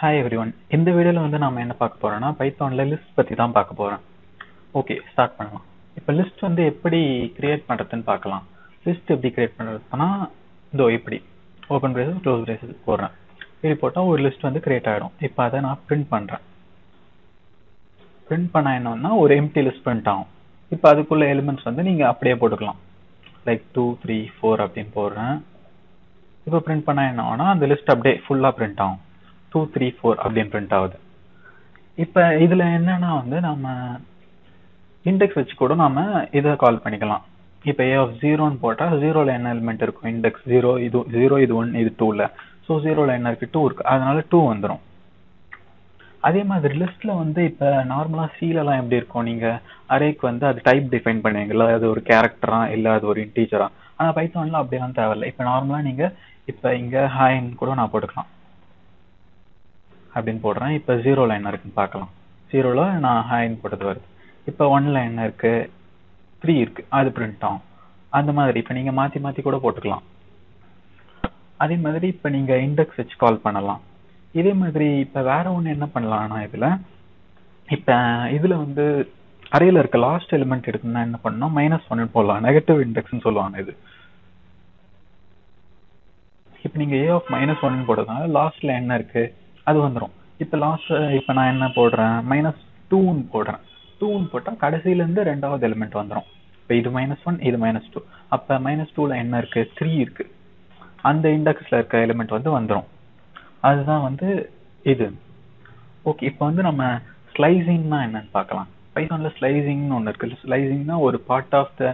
Hi every one இந்த வீடியோவில் வந்து நாம என்ன பார்க்க போகிறோம்னா பைத்தானில் லிஸ்ட் பற்றி தான் பார்க்க போகிறோம் ஓகே ஸ்டார்ட் பண்ணலாம். இப்போ லிஸ்ட் வந்து எப்படி கிரியேட் பண்ணுறதுன்னு பார்க்கலாம். லிஸ்ட் எப்படி கிரியேட் பண்ணுறதுனா இதோ இப்படி. ஓப்பன் ப்ரைஸஸ் க்ளோஸ் ப்ரைஸஸ் போடுறேன். இப்படி போட்டால் ஒரு லிஸ்ட் வந்து கிரியேட் ஆகிடும் இப்போ அதை நான் பிரிண்ட் பண்ணுறேன் பிரிண்ட் பண்ண என்னன்னா ஒரு எம்டி லிஸ்ட் பிரிண்ட் ஆகும். இப்போ அதுக்குள்ள எலிமெண்ட்ஸ் வந்து நீங்கள் அப்படியே போட்டுக்கலாம். லைக் டூ த்ரீ ஃபோர் அப்படின்னு போடுறேன். இப்போ பிரிண்ட் பண்ண என்ன ஆகும்னா அந்த லிஸ்ட் அப்படியே ஃபுல்லாக பிரிண்ட் ஆகும். டூ த்ரீ ஃபோர் அப்படின்னு பிரிண்ட் ஆகுது. இப்போ இதில் என்னன்னா வந்து நம்ம இண்டெக்ஸ் வச்சு கூட நாம இதை கால் பண்ணிக்கலாம். இப்போ ஏ ஆஃப் ஜீரோன்னு போட்டால் ஜீரோவில் என்ன எலிமெண்ட் இருக்கும்? இண்டெக்ஸ் ஜீரோ இது ஜீரோ இது ஒன் இது டூவில் ஸோ ஜீரோவில் என்ன இருக்கு? டூ இருக்கு. அதனால டூ வந்துடும் அதே மாதிரி லிஸ்ட்ல வந்து இப்போ நார்மலாக சீலெல்லாம் எப்படி இருக்கும்? நீங்கள் அரேக்கு வந்து அது டைப் டிஃபைன் பண்ணுவீங்கல்ல? அது ஒரு கேரக்டரா இல்லை அது ஒரு இன்டீஜரா ஆனால் பைத்தான்லாம் அப்படிலாம் தேவையில்லை. இப்போ நார்மலாக நீங்கள் இப்போ இங்கே ஹாய்ன்னு கூட நான் போட்டுக்கலாம். அப்படின்னு போடுறேன். இப்போ ஜீரோ லைன் இருக்குன்னு பார்க்கலாம். ஜீரோவில் நான் ஹாய்ன்னு போட்டது வருது. இப்போ ஒன் லைன் இருக்கு. த்ரீ இருக்கு. அது பிரிண்ட் ஆகும். அந்த மாதிரி இப்போ நீங்கள் மாற்றி மாற்றி கூட போட்டுக்கலாம். அதே மாதிரி இப்போ நீங்கள் இண்டெக்ஸ் வச்சு கால் பண்ணலாம். இதே மாதிரி இப்போ வேற ஒன்று என்ன பண்ணலாம்னா இதில் இப்போ இதில் வந்து அறையில் இருக்க லாஸ்ட் எலிமெண்ட் எடுக்கணும்னா என்ன பண்ணோம் மைனஸ் ஒன்னு போடலாம். நெகட்டிவ் இண்டெக்ஸ்னு சொல்லுவாங்க இது. இப்போ நீங்கள் ஏ ஆஃப் மைனஸ் ஒன்னு போடுறதுனால லாஸ்ட்டில் என்ன இருக்கு? அது வந்துடும் இப்போ லாஸ்ட் இப்போ நான் என்ன போடுறேன்? மைனஸ் டூன்னு போடுறேன். டூன்னு போட்டால் கடைசியிலேருந்து ரெண்டாவது எலிமெண்ட் வந்துடும் இப்போ இது மைனஸ் ஒன் இது மைனஸ் டூ அப்போ மைனஸ் டூவில் என்ன இருக்கு? த்ரீ இருக்கு. அந்த இண்டெக்ஸில் இருக்க எலிமெண்ட் வந்து வந்துடும் அதுதான் வந்து இது. ஓகே இப்போ வந்து நம்ம ஸ்லைசிங்னா என்னன்னு பார்க்கலாம். பைத்தானில் ஸ்லைசிங்னு ஒன்று இருக்கு. ஸ்லைசிங்னா ஒரு பார்ட் ஆஃப் த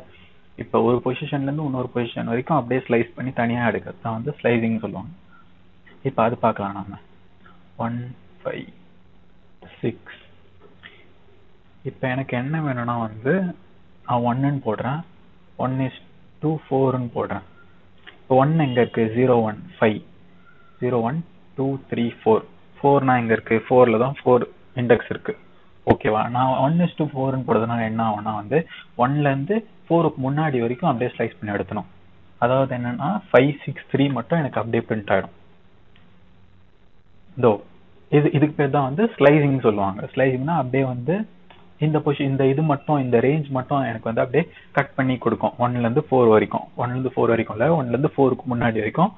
இப்போ ஒரு பொசிஷன்லேருந்து இன்னொரு பொசிஷன் வரைக்கும் அப்படியே ஸ்லைஸ் பண்ணி தனியாக எடுக்கிறது தான் வந்து ஸ்லைசிங் சொல்லுவாங்க. இப்போ அது பார்க்கலாம் நம்ம ஒன் ஃபைவ் சிக்ஸ் இப்போ எனக்கு என்ன வேணும்னா வந்து நான் ஒன்னுன்னு போடுறேன். ஒன் இஸ் டூ ஃபோர்னு போடுறேன். இப்போ ஒன் எங்கே இருக்குது zero one five zero one two three four ஃபோர்னா எங்கே இருக்குது ஃபோரில் தான் ஃபோர் இண்டெக்ஸ் இருக்குது ஓகேவா நான் ஒன் இஸ் டூ ஃபோர்னு போடுறதுனால என்ன ஆகும்னா வந்து ஒன்லேருந்து ஃபோருக்கு முன்னாடி வரைக்கும் அப்படியே ஸ்லைஸ் பண்ணி எடுத்தணும் அதாவது என்னென்னா ஃபைவ் சிக்ஸ் த்ரீ மட்டும் எனக்கு அப்படியே பிரிண்ட் ஆகிடும் தோ இது இதுக்கு பேர் தான் வந்து ஸ்லைசிங் சொல்லுவாங்க. ஸ்லைசிங்னா அப்படியே வந்து இந்த பொசிஷன் இந்த இது மட்டும் இந்த ரேஞ்ச் மட்டும் எனக்கு வந்து அப்படியே கட் பண்ணி கொடுக்கும். ஒன்ல இருந்து ஃபோர் வரைக்கும். ஒன்லேருந்து ஃபோர் வரைக்கும் இல்லை ஒன்லேருந்து ஃபோருக்கு முன்னாடி வரைக்கும்.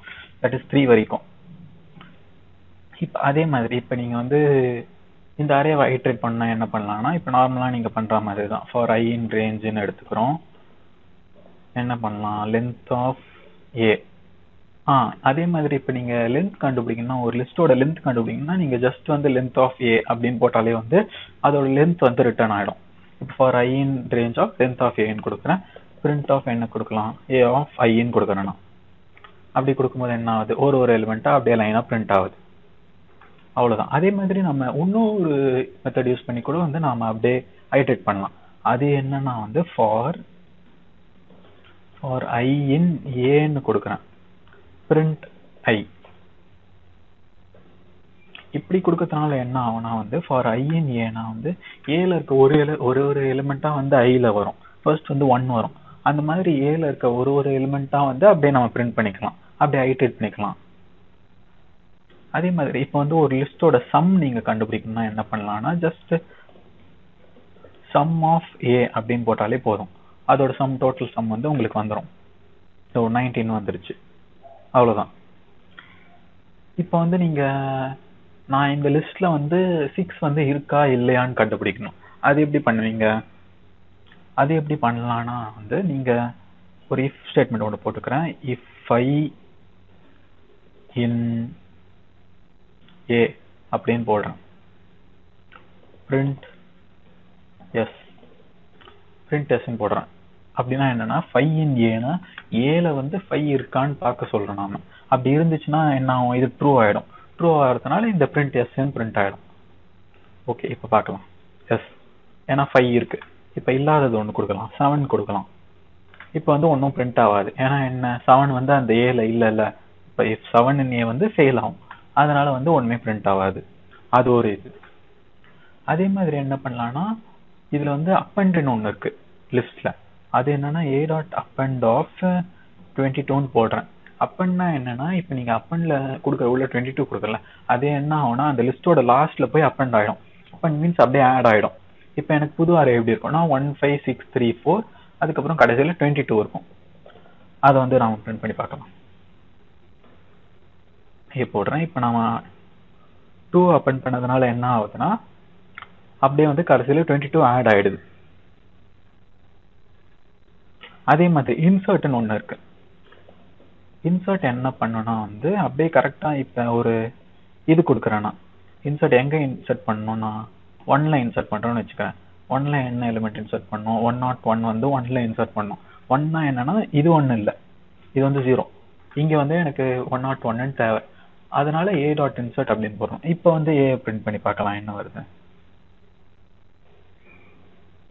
தட் இஸ் த்ரீ வரைக்கும். இப்போ அதே மாதிரி இப்போ நீங்க வந்து இந்த அரேவை ஐட்ரேட் பண்ணால் என்ன பண்ணலாம்னா இப்போ நார்மலா நீங்க பண்ற மாதிரி தான் ஃபார் ஐ இன் ரேஞ்சுன்னு எடுத்துக்கிறோம். என்ன பண்ணலாம்? லென்த் ஆஃப் ஏ ஆ அதே மாதிரி இப்போ நீங்க லென்த் கண்டுபிடிக்கணும்னா ஒரு லிஸ்டோட லென்த் கண்டுபிடிக்கணும்னா நீங்க ஜஸ்ட் வந்து லென்த் ஆஃப் ஏ அப்படின்னு போட்டாலே வந்து அதோட லென்த் வந்து ரிட்டர்ன் ஆயிடும். இப்போ for I in range of length of ஏன்னு கொடுக்குறேன். பிரிண்ட் ஆஃப் என்ன கொடுக்கலாம். ஏ ஆஃப் ஐன்னு கொடுக்குறேன் நான் அப்படி கொடுக்கும்போது என்ன ஆகுது? ஒரு ஒரு எலிமெண்ட்டாக அப்படியே லைனாக பிரிண்ட் ஆகுது. அவ்வளோதான் அதே மாதிரி நம்ம இன்னொரு மெத்தட் யூஸ் பண்ணி கூட வந்து நாம் அப்படியே ஐட்ரேட் பண்ணலாம். அது என்னன்னா வந்து ஃபார் ஃபார் ஐ இன் ஏன்னு கொடுக்குறேன். பிரிண்ட் ஐ இப்படி கொடுக்கறதுனால என்ன ஆகும்னா வந்து ஃபார் ஐ ஏனா வந்து ஏல இருக்க ஒரு எல ஒரு ஒரு எலிமெண்ட்டாக வந்து ஐல வரும். ஃபர்ஸ்ட் வந்து ஒன் வரும். அந்த மாதிரி ஏல இருக்க ஒரு ஒரு எலிமெண்ட்டா வந்து அப்படியே நம்ம பிரிண்ட் பண்ணிக்கலாம். அப்படியே ஐட்ரேட் பண்ணிக்கலாம். அதே மாதிரி இப்போ வந்து ஒரு லிஸ்டோட சம் நீங்க கண்டுபிடிக்கணும்னா என்ன பண்ணலாம்னா ஜஸ்ட் சம் ஆஃப் ஏ அப்படின்னு போட்டாலே போதும். அதோட சம் டோட்டல் சம் வந்து உங்களுக்கு வந்துடும் ஸோ நைன்டீன் வந்துருச்சு. அவ்வளோதான் இப்போ வந்து நீங்க நான் இந்த லிஸ்ட்ல வந்து சிக்ஸ் வந்து இருக்கா இல்லையான்னு கண்டுபிடிக்கணும். அது எப்படி பண்ணுவீங்க? அது எப்படி பண்ணலாம்னா வந்து நீங்க ஒரு இஃப் ஸ்டேட்மெண்ட் ஒன்று போட்டுக்கிறேன். இஃப் ஐ இன் ஏ அப்படின்னு போடுறேன். பிரிண்ட் எஸ் பிரிண்ட் எஸ்ன்னு போடுறேன். அப்படின்னா என்னன்னா ஃபைவ் இன் ஏன்னா ஏல வந்து ஃபைவ் இருக்கான்னு பார்க்க சொல்றோம் நாம. அப்படி இருந்துச்சுன்னா என்ன ஆகும்? இது ட்ரூ ஆயிடும். ட்ரூ ஆகிறதுனால இந்த பிரிண்ட் எஸ்ன்னு பிரிண்ட் ஆயிடும். ஓகே இப்போ பார்க்கலாம். எஸ் ஏன்னா ஃபைவ் இருக்கு. இப்போ இல்லாதது ஒன்று கொடுக்கலாம். செவன் கொடுக்கலாம். இப்போ வந்து ஒன்றும் பிரிண்ட் ஆகாது. ஏன்னா என்ன? செவன் வந்து அந்த ஏல இல்லை இல்லை. இப்போ செவன் இன் ஏ வந்து ஃபெயில் ஆகும். அதனால வந்து ஒன்றுமே பிரிண்ட் ஆகாது. அது ஒரு இது. அதே மாதிரி என்ன பண்ணலாம்னா இதில் வந்து அப்பண்ட்னு ஒன்று இருக்கு லிஸ்ட்டில் அது என்னன்னா a dot append of twenty டூன்னு போடுறேன். அப்பன்னா என்னன்னா இப்போ நீங்க அப்பன்ல கொடுக்குற உள்ள டுவெண்ட்டி டூ கொடுக்கல அது என்ன ஆகும்னா அந்த லிஸ்ட்டோட லாஸ்ட்டில் போய் அப்பண்ட் ஆயிடும். அப்பண்ட் மீன்ஸ் அப்படியே ஆட் ஆயிடும். இப்போ எனக்கு புது அரே எப்படி இருக்கும்னா one five six three four அதுக்கப்புறம் கடைசியில் டுவெண்ட்டி டூ இருக்கும். அதை வந்து நாம் பிரிண்ட் பண்ணி பார்க்கலாம். இங்கே போடுறேன். இப்போ நாம டூ அப்பன் பண்ணதுனால என்ன ஆகுதுன்னா அப்படியே வந்து கடைசியில் டுவெண்ட்டி டூ ஆட் ஆகிடுது அதே மாதிரி இன்சர்ட்னு ஒன்று இருக்கு. இன்சர்ட் என்ன பண்ணுனா வந்து அப்படியே கரெக்டாக இப்போ ஒரு இது கொடுக்குறேன்னா இன்சர்ட் எங்கே இன்சர்ட் பண்ணணும்னா ஒன்ல இன்சர்ட் பண்ணுறோம்னு வச்சுக்கிறேன் ஒன்ல என்ன எலிமெண்ட் இன்சர்ட் பண்ணணும் ஒன் நாட் ஒன் வந்து ஒன்ல இன்சர்ட் பண்ணணும் ஒன்னா என்னன்னா இது ஒன்று இல்லை. இது வந்து ஜீரோ இங்கே வந்து எனக்கு ஒன் நாட் ஒன்னு தேவை. அதனால ஏ டாட் இன்சர்ட் அப்படின்னு போடுறோம். இப்போ வந்து ஏ பிரிண்ட் பண்ணி பார்க்கலாம் என்ன வருது.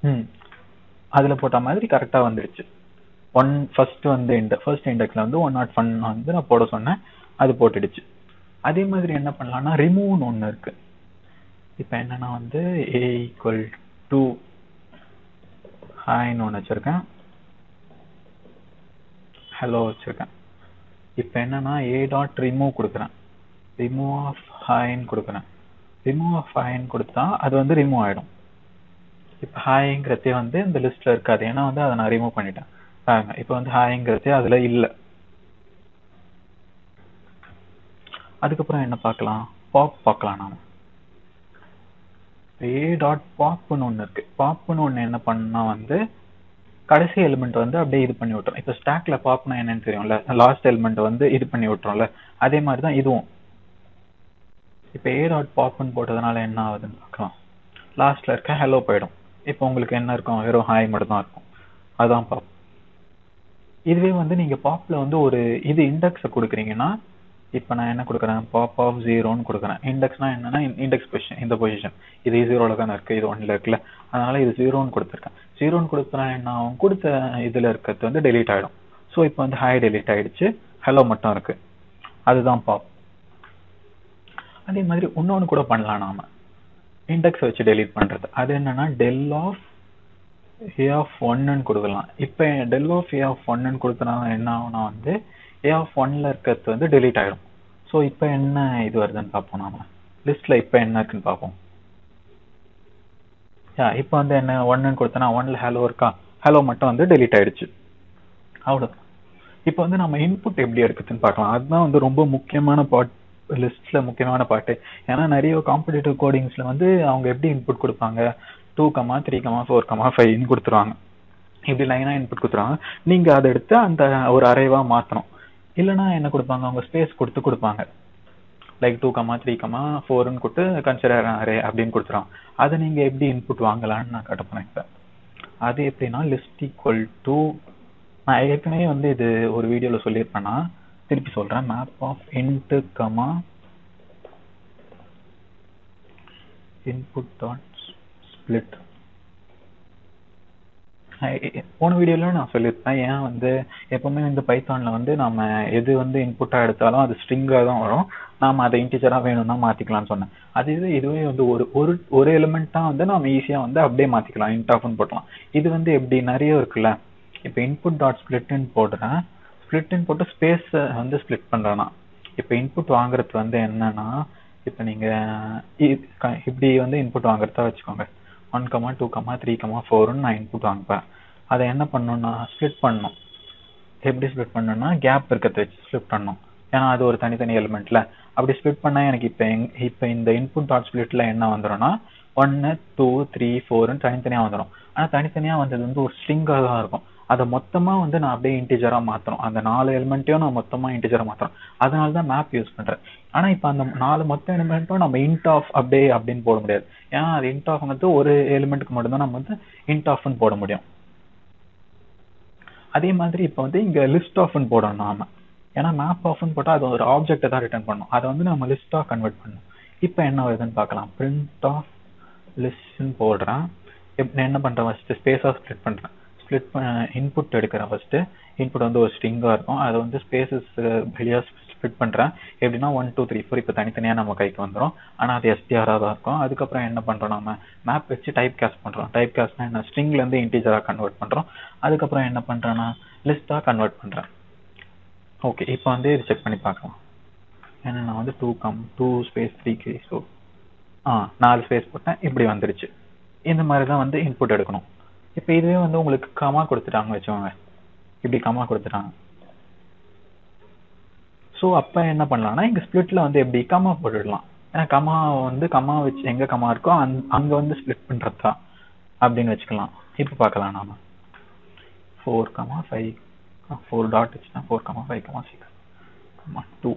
ம். அதில் போட்ட மாதிரி கரெக்டாக வந்துடுச்சு ஒன் ஃபர்ஸ்ட் வந்து இந்த ஃபர்ஸ்ட் இண்டெக்ஸ்ல வந்து ஒன் நாட் ஒன் வந்து நான் போட சொன்னேன். அது போட்டுடுச்சு. அதே மாதிரி என்ன பண்ணலாம்னா ரிமூவ்னு ஒன்று இருக்கு. இப்போ என்னன்னா வந்து ஏ ஈக்குவல் டு ஹாய்னு ஒன்று வச்சிருக்கேன். ஹலோ வச்சிருக்கேன். இப்போ என்னன்னா ஏ டாட் ரிமூவ் கொடுக்குறேன். ரிமூவ் ஆஃப் ஹாய்ன்னு கொடுக்குறேன். ரிமூவ் ஆஃப் ஹாய்ன்னு கொடுத்தா அது வந்து ரிமூவ் ஆகிடும் இப்போ ஹாய்ங்கிறதே வந்து இந்த லிஸ்ட்டில் இருக்காது. ஏன்னா வந்து அதை நான் ரிமூவ் பண்ணிட்டேன். பாருங்க இப்போ வந்து ஹாய்ங்கிறதே அதுல இல்ல. அதுக்கப்புறம் என்ன பார்க்கலாம்? பாப் பார்க்கலாம் நாம. ஏ டாட் பாப்னு ஒன்று இருக்கு. பாப்னு ஒன்று என்ன பண்ணா வந்து கடைசி எலிமெண்ட் வந்து அப்படியே இது பண்ணி விட்டுரும். இப்போ ஸ்டாக்ல பாப்னா என்னன்னு தெரியும்ல? லாஸ்ட் எலிமெண்ட் வந்து இது பண்ணி விட்டுரும்ல? அதே மாதிரி தான் இதுவும். இப்போ ஏ டாட் பாப்னு போட்டதுனால என்ன ஆகுதுன்னு பார்க்கலாம். லாஸ்ட்ல இருக்க ஹலோ போயிடும். இப்போ உங்களுக்கு என்ன இருக்கும்? வெறும் ஹாய் மட்டும் தான் இருக்கும். அதான் பாப் இதுவே வந்து நீங்க பாப்ல வந்து ஒரு இது இண்டெக்ஸை கொடுக்குறீங்கன்னா இப்போ நான் என்ன கொடுக்குறேன்? பாப் ஆஃப் ஜீரோன்னு கொடுக்குறேன். இண்டெக்ஸ்னா என்னன்னா இண்டெக்ஸ் பொசிஷன் இந்த பொசிஷன் இது ஜீரோல தானே இருக்கு இது ஒன்ல இருக்குல்ல. அதனால இது ஜீரோன்னு கொடுத்துருக்கேன். ஜீரோன்னு கொடுத்தனா என்ன ஆகும்? கொடுத்த இதுல இருக்கிறது வந்து டெலீட் ஆயிடும். ஸோ இப்போ வந்து ஹாய் டெலீட் ஆயிடுச்சு. ஹலோ மட்டும் இருக்கு. அதுதான் பாப் அதே மாதிரி இன்னொன்னு கூட பண்ணலாம் நாம. இண்டெக்ஸ் வச்சு டெலீட் பண்றது. அது என்னன்னா டெல் ஆஃப் ஏ ஆஃப் ஒன்னு கொடுக்கலாம். இப்போ டெல் ஆஃப் ஏ ஆஃப் ஒன்னு கொடுத்தனால என்ன ஆகும்னா வந்து ஏ ஆஃப் ஒன்ல இருக்கிறது வந்து டெலீட் ஆயிடும். ஸோ இப்போ என்ன இது வருதுன்னு பார்ப்போம் நாம. லிஸ்ட்ல இப்போ என்ன இருக்குன்னு பார்ப்போம். யா இப்போ வந்து என்ன ஒன்னு கொடுத்தனா ஒன்ல ஹலோ இருக்கா? ஹலோ மட்டும் வந்து டெலீட் ஆயிடுச்சு. அவ்வளோதான் இப்போ வந்து நம்ம இன்புட் எப்படி இருக்குதுன்னு பார்க்கலாம். அதுதான் வந்து ரொம்ப முக்கியமான பார்ட் லிஸ்ட்ல முக்கியமான பாட்டு ஏன்னா நிறைய காம்படிட்டிவ் கோடிங்ஸ்ல வந்து அவங்க எப்படி இன்புட் கொடுப்பாங்க? Two comma three comma four comma ஃபைவ்னு கொடுத்துருவாங்க. இப்படி லைனா இன்புட் கொடுத்துருவாங்க. நீங்கள் அதை எடுத்து அந்த ஒரு அரைவாக மாற்றணும் இல்லைன்னா என்ன கொடுப்பாங்க? அவங்க ஸ்பேஸ் கொடுத்து கொடுப்பாங்க. Like two comma three comma ஃபோர்னு கொடுத்து கன்சிடர் அரே அப்படின்னு கொடுத்துருவாங்க. அதை நீங்கள் எப்படி இன்புட் வாங்கலாம்னு நான் காட்ட இப்போ. அது எப்படின்னா லிஸ்ட் ஈக்குவல் டு நான் ஏற்கனவே வந்து இது ஒரு வீடியோவில் சொல்லியிருப்பேன்னா திருப்பி சொல்கிறேன் map of int comma input dot split போன வீடியோல நான் சொல்லியிருப்பேன் ஏன் வந்து எப்பவுமே வந்து பைத்தான்ல வந்து நாம எது வந்து இன்புட்டா எடுத்தாலும் அது ஸ்ட்ரிங்கா தான் வரும். நாம அதை இன்டிஜரா வேணும்னா மாத்திக்கலாம்னு சொன்னேன். அது இது இதுவே வந்து ஒரு ஒரு ஒரு எலிமெண்ட்டா வந்து நம்ம ஈஸியா வந்து அப்படியே மாத்திக்கலாம் இன்ட் ஆஃப்னு போட்டலாம். இது வந்து எப்படி நிறைய இருக்குல்ல. இப்போ இன்புட் டாட் ஸ்பிளிட்னு போடுறேன். ஸ்பிளிட்னு போட்டு ஸ்பேஸ் வந்து ஸ்பிளிட் பண்றேன்னா இப்போ இன்புட் வாங்குறது வந்து என்னன்னா இப்போ நீங்க இப்படி வந்து இன்புட் வாங்குறதா வச்சுக்கோங்க. One comma two comma three comma ஃபோர்னு நான் இன்புட் வாங்கிப்பேன் அதை என்ன பண்ணணும்னா ஸ்ப்ளிட் பண்ணணும் எப்படி ஸ்ப்ளிட் பண்ணணும்னா கேப் இருக்கிறத வச்சு ஸ்ப்ளிட் பண்ணணும் ஏன்னா அது ஒரு தனித்தனி எலிமெண்ட்ல அப்படி ஸ்ப்ளிட் பண்ணால் எனக்கு இப்போ இப்போ இந்த இன்புட் டாட் ஸ்ப்ளிட்ல என்ன வந்துடும்னா ஒன்னு டூ த்ரீ ஃபோர்னு தனித்தனியாக வந்துடும் ஆனால் தனித்தனியாக வந்தது வந்து ஒரு ஸ்ட்ரிங்காக தான் இருக்கும். அதை மொத்தமாக வந்து நான் அப்படியே இன்டிஜராக மாற்றணும் அந்த நாலு எலிமெண்ட்டையும் நான் மொத்தமாக இன்டிஜராக மாற்றுறோம் அதனால தான் மேப் யூஸ் பண்ணுறேன் ஆனால் இப்போ அந்த நாலு மொத்த எலிமெண்ட்டும் நம்ம இன்ட் ஆஃப் அப்படியே அப்படின்னு போட முடியாது. ஏன்னா அது இன்ட் ஆஃப் வந்து ஒரு எலிமெண்ட்டுக்கு மட்டும்தான் நம்ம வந்து இன்ட் ஆஃப்னு போட முடியும். அதே மாதிரி இப்போ வந்து இங்கே லிஸ்ட் ஆஃப்னு போடணும் நாம. ஏன்னா மேப் ஆஃப்னு போட்டால் அது ஒரு ஆப்ஜெக்டை தான் ரிட்டர்ன் பண்ணும். அதை வந்து நம்ம லிஸ்ட்டாக கன்வெர்ட் பண்ணணும். இப்போ என்ன வருதுன்னு பார்க்கலாம். பிரிண்ட் ஆஃப் லிஸ்ட்னு போடுறேன். என்ன பண்ணுறேன் ஃபஸ்ட்டு ஸ்பேஸாக ஸ்ப்ளிட் பண்ணுறேன் ஸ்ப்ளிட் இன்புட் எடுக்கிறேன் ஃபஸ்ட்டு இன்புட் வந்து ஒரு ஸ்ட்ரிங்காக இருக்கும். அதை வந்து ஸ்பேசஸ் வெளியாக ஸ்ப்ளிட் பண்ணுறேன் எப்படின்னா ஒன் டூ த்ரீ ஃபோர் இப்போ தனித்தனியாக நம்ம கைக்கு வந்துடும் ஆனால் அது எஸ்டிஆராக தான் இருக்கும். அதுக்கப்புறம் என்ன பண்ணுறோம் நம்ம? மேப் வச்சு டைப் கேஸ்ட் பண்ணுறோம் டைப் கேஸ்ட்னா என்ன ஸ்ட்ரிங்லேருந்து இன்டீஜராக கன்வெர்ட் பண்ணுறோம் அதுக்கப்புறம் என்ன பண்ணுறேன்னா லிஸ்ட்டாக கன்வெர்ட் பண்ணுறேன் ஓகே இப்போ வந்து இது செக் பண்ணி பார்க்கலாம். ஏன்னா நான் வந்து two comma two space three K so ஆ நாலு ஸ்பேஸ் போட்டேன். இப்படி வந்துருச்சு. இந்த மாதிரி தான் வந்து இன்புட் எடுக்கணும். இப்போ இதுவே வந்து உங்களுக்கு கமா கொடுத்துட்டாங்க வச்சுக்கோங்க. இப்படி கமா கொடுத்துட்டாங்க. ஸோ அப்போ என்ன பண்ணலாம்னா இங்கே ஸ்ப்ளிட்டில் வந்து எப்படி கமா போட்டுடலாம். ஏன்னா கமா வந்து கமா வச்சு எங்கே கமா இருக்கோ அந் அங்கே வந்து ஸ்ப்ளிட் பண்ணுறது தான் அப்படின்னு வச்சுக்கலாம். இப்போ பார்க்கலாம் நாம. Four comma five four dot வச்சுனா four comma five comma six comma two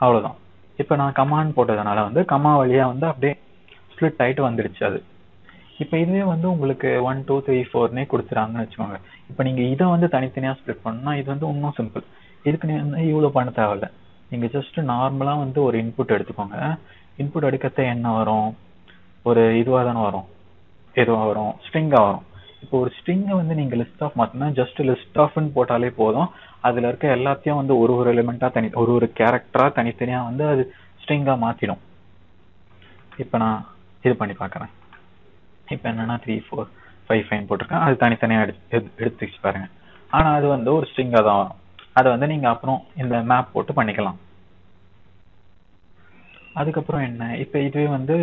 அவ்வளோதான் இப்போ நான் கமான்னு போட்டதுனால வந்து கமா வழியாக வந்து அப்படியே ஸ்ப்ளிட் ஆகிட்டு வந்துடுச்சு அது. இப்போ இதுவே வந்து உங்களுக்கு ஒன் டூ த்ரீ ஃபோர்னே கொடுத்துறாங்கன்னு வச்சுக்கோங்க. இப்போ நீங்கள் இதை வந்து தனித்தனியாக ஸ்ப்ளிட் பண்ணால் இது வந்து இன்னும் சிம்பிள் இதுக்கு நீ வந்து இவ்வளோ பண்ண தேவையில்ல. நீங்கள் ஜஸ்ட் நார்மலாக வந்து ஒரு இன்புட் எடுத்துக்கோங்க. இன்புட் எடுக்கிறத என்ன வரும்? ஒரு இதுவாக தானே வரும். எதுவாக வரும்? ஸ்ட்ரிங்காக வரும். இப்போ ஒரு ஸ்ட்ரிங்கை வந்து நீங்கள் லிஸ்ட் ஆஃப் மாற்றினா ஜஸ்ட் லிஸ்ட் ஆஃப்னு போட்டாலே போதும். அதில் இருக்க எல்லாத்தையும் வந்து ஒரு ஒரு எலிமெண்ட்டாக தனி ஒரு ஒரு கேரக்டராக தனித்தனியாக வந்து அது ஸ்ட்ரிங்காக மாற்றிடும் இப்போ நான் இது பண்ணி பார்க்குறேன் இப்போ என்னன்னா த்ரீ ஃபோர் ஃபைவ் ஃபைன் போட்டிருக்கேன். அது தனித்தனியாக எடுத்து எடுத்து வச்சு பாருங்க. ஆனால் அது வந்து ஒரு ஸ்ட்ரிங்காக தான் வரும். அதை வந்து நீங்கள் அப்புறம் இந்த மேப் போட்டு பண்ணிக்கலாம். அதுக்கப்புறம் என்ன? இப்போ இதுவே வந்து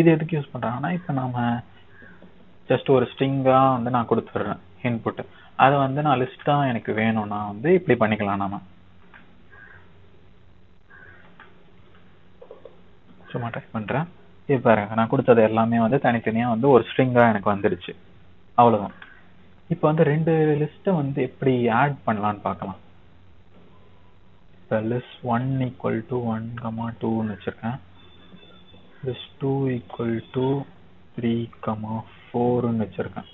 இது எதுக்கு யூஸ் பண்ணுறாங்கன்னா இப்போ நாம ஜஸ்ட் ஒரு ஸ்ட்ரிங்காக வந்து நான் கொடுத்துட்றேன் இன்புட் அதை வந்து நான் லிஸ்ட்டாக எனக்கு வேணும்னா வந்து இப்படி பண்ணிக்கலாம் நாம. சும்மா டைப் பண்ணுறேன் இது பாருங்க நான் கொடுத்தது எல்லாமே வந்து தனித்தனியாக வந்து ஒரு ஸ்ட்ரிங்காக எனக்கு வந்துடுச்சு அவ்வளோதான் இப்போ வந்து ரெண்டு லிஸ்ட்டை வந்து எப்படி ஆட் பண்ணலான்னு பார்க்கலாம். இப்போ list one equal to one comma டூன்னு வச்சுருக்கேன். List two equal to three comma ஃபோர்னு வச்சுருக்கேன்.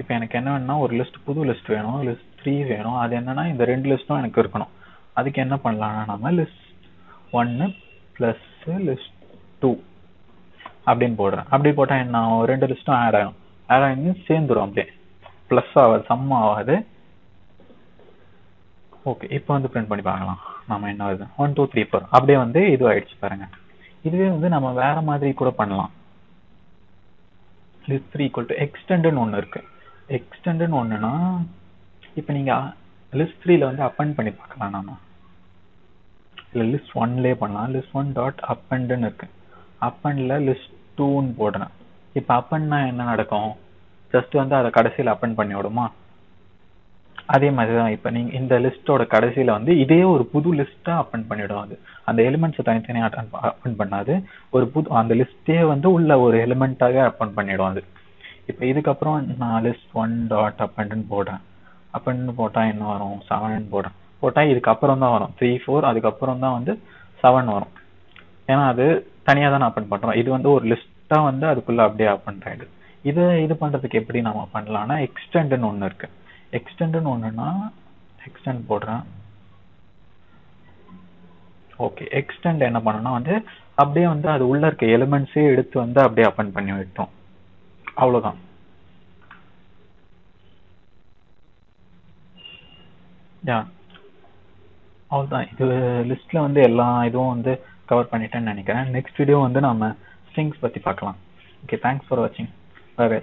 இப்போ எனக்கு என்ன வேணும்னா ஒரு லிஸ்ட் புது லிஸ்ட் வேணும் லிஸ்ட் த்ரீ வேணும். அது என்னன்னா இந்த ரெண்டு லிஸ்ட்டும் எனக்கு இருக்கணும். அதுக்கு என்ன பண்ணலாம்னா நம்ம லிஸ்ட் ஒன்று ப்ளஸ் லிஸ்ட் டூ அப்படின்னு போடுறேன். அப்படி போட்டால் என்ன ஆகும்? ரெண்டு லிஸ்ட்டும் ஆட் ஆகும் ஆட் ஆகி சேர்ந்துடும் அப்படியே. ப்ளஸ் ஆகாது சம் ஆகாது. ஓகே இப்போ வந்து பிரிண்ட் பண்ணி பார்க்கலாம். நம்ம என்ன வருது? ஒன் டூ த்ரீ ஃபோர் அப்படியே வந்து இது ஆயிடுச்சு பாருங்க. இதுவே வந்து நம்ம வேற மாதிரி கூட பண்ணலாம். லிஸ்ட் த்ரீ ஈக்குவல் டு எக்ஸ்டெண்டுன்னு ஒன்று இருக்கு. எக்ஸ்டெண்டுன்னு ஒன்றுனா இப்போ நீங்கள் லிஸ்ட் த்ரீல வந்து அப்பன் பண்ணி பார்க்கலாம் நாம. இல்லை லிஸ்ட் ஒன்லேயே பண்ணலாம். லிஸ்ட் ஒன் டாட் அப்பண்டுன்னு இருக்கு. அப்பன்ல லிஸ்ட் டூன்னு போடுறேன். இப்போ அப்பன்னா என்ன நடக்கும்? ஜஸ்ட் வந்து அதை கடைசியில் அப்பன் பண்ணி விடுமா? அதே மாதிரி தான் இப்போ நீங்கள் இந்த லிஸ்ட்டோட கடைசியில் வந்து இதே ஒரு புது லிஸ்ட்டாக அப்பன் பண்ணிவிடும் அது. அந்த எலிமெண்ட்ஸை தனித்தனியாக அட்டன் அப்பன் பண்ணாது. ஒரு புது அந்த லிஸ்ட்டே வந்து உள்ள ஒரு எலிமெண்ட்டாக அப்பன் பண்ணிவிடும் அது. இப்போ இதுக்கப்புறம் நான் லிஸ்ட் ஒன் டாட் அப்பன்னு போடுறேன். அப்பன்னு போட்டால் என்ன வரும்? செவன் போடுறேன். போட்டால் இதுக்கப்புறம் தான் வரும். த்ரீ ஃபோர் அதுக்கப்புறம் தான் வந்து செவன் வரும். ஏன்னா அது தனியாக தான் ஓப்பன் பண்ணுறோம் இது வந்து ஒரு லிஸ்ட்டாக வந்து அதுக்குள்ளே அப்படியே ஓப்பன் ஆகிடுது இதை இது பண்ணுறதுக்கு எப்படி நம்ம பண்ணலாம்னா எக்ஸ்டெண்டுன்னு ஒன்று இருக்கு. எக்ஸ்டெண்டுன்னு ஒன்றுனா எக்ஸ்டெண்ட் போடுறேன். ஓகே எக்ஸ்டெண்ட் என்ன பண்ணணும்னா வந்து அப்படியே வந்து அது உள்ள இருக்க எலிமெண்ட்ஸே எடுத்து வந்து அப்படியே அப்பன் பண்ணி விட்டோம் அவ்வளோதான் யா அவ்வளோதான் இது லிஸ்ட்ல வந்து எல்லா இதுவும் வந்து கவர் பண்ணிட்டேன்னு நினைக்கிறேன். நெக்ஸ்ட் வீடியோ வந்து நம்ம ஸ்ட்ரிங்ஸ் பற்றி பார்க்கலாம். ஓகே தேங்க்ஸ் ஃபார் வாட்சிங் பை பை